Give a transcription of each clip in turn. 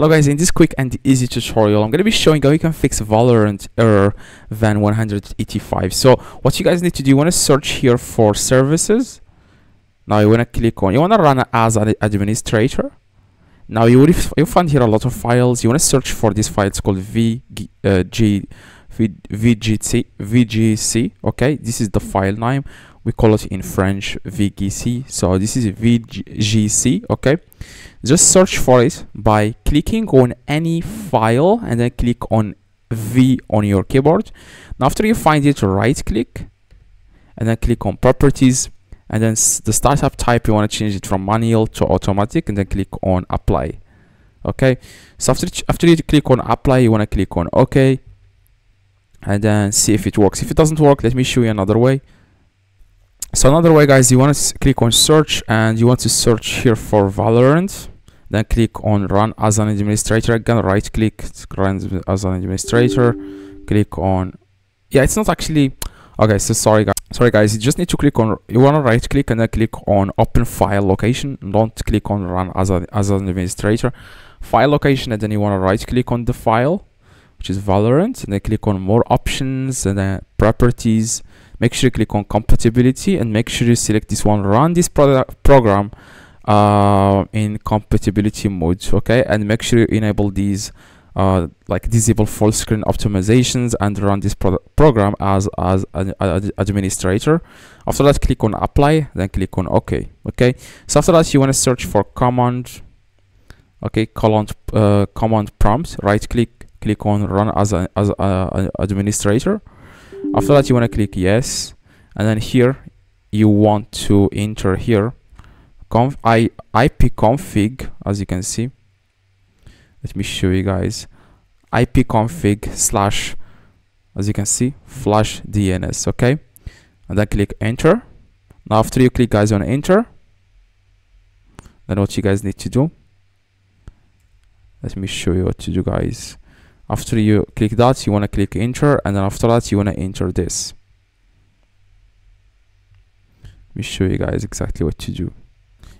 Hello guys, in this quick and easy tutorial, I'm going to be showing how you can fix Valorant error VAN 185. So what you guys need to do, you want to search here for services. Now you want to click on, you want to run as an administrator. Now you will you find here a lot of files. You want to search for this file. It's called VG, uh, G, v, VGC, VGC. Okay, this is the file name. We call it in French VGC. So this is VGC. Okay just search for it by clicking on any file and then click on V on your keyboard. Now after you find it, right click and then click on properties and then the startup type you want to change it from manual to automatic and then click on apply okay so after after you click on apply you want to click on ok and then see if it works if it doesn't work let me show you another way so another way guys you want to click on search and you want to search here for valorant. Then click on run as an administrator. Again right click run as an administrator. Click on yeah it's not actually okay so sorry guys sorry guys you just need to click on you want to right click and then click on open file location. Don't click on run as, a, as an administrator. File location and then you want to right click on the file which is valorant. And then click on more options and then properties make sure you click on compatibility and make sure you select this one. Run this product program uh, in compatibility mode okay? And make sure you enable these uh, like disable full screen optimizations and run this pro program as as an administrator. After that click on apply then click on ok okay? So after that you want to search for command okay command uh, command prompt. Right click click on run as an as a, administrator after that you want to click yes and then here you want to enter here. Conf I, ipconfig as you can see. Let me show you guys. Ipconfig slash as you can see flushdns okay? And then click enter. Now after you click guys on enter then what you guys need to do? Let me show you what to do guys after you click that you want to click enter and then after that you want to enter this. Let me show you guys exactly what to do.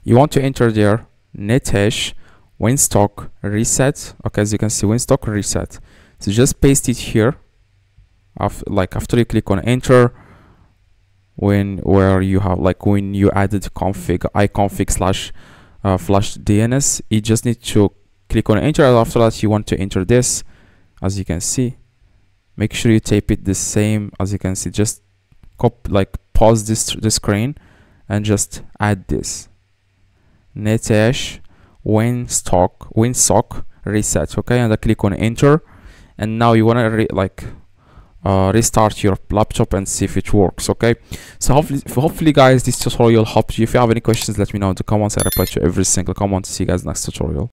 You want to enter there netsh winsock reset. Okay as you can see winsock reset. So just paste it here. After, like after you click on enter when where you have like when you added config iconfig slash uh, flushdns you just need to click on enter and after that you want to enter this as you can see. Make sure you tape it the same as you can see. Just cop like pause this the screen and just add this. Netsh winsock winsock reset okay? And I click on enter. And now you want to like uh, restart your laptop and see if it works okay? So hopefully hopefully guys this tutorial helps you. If you have any questions let me know in the comments. I reply to every single comment. See you guys next tutorial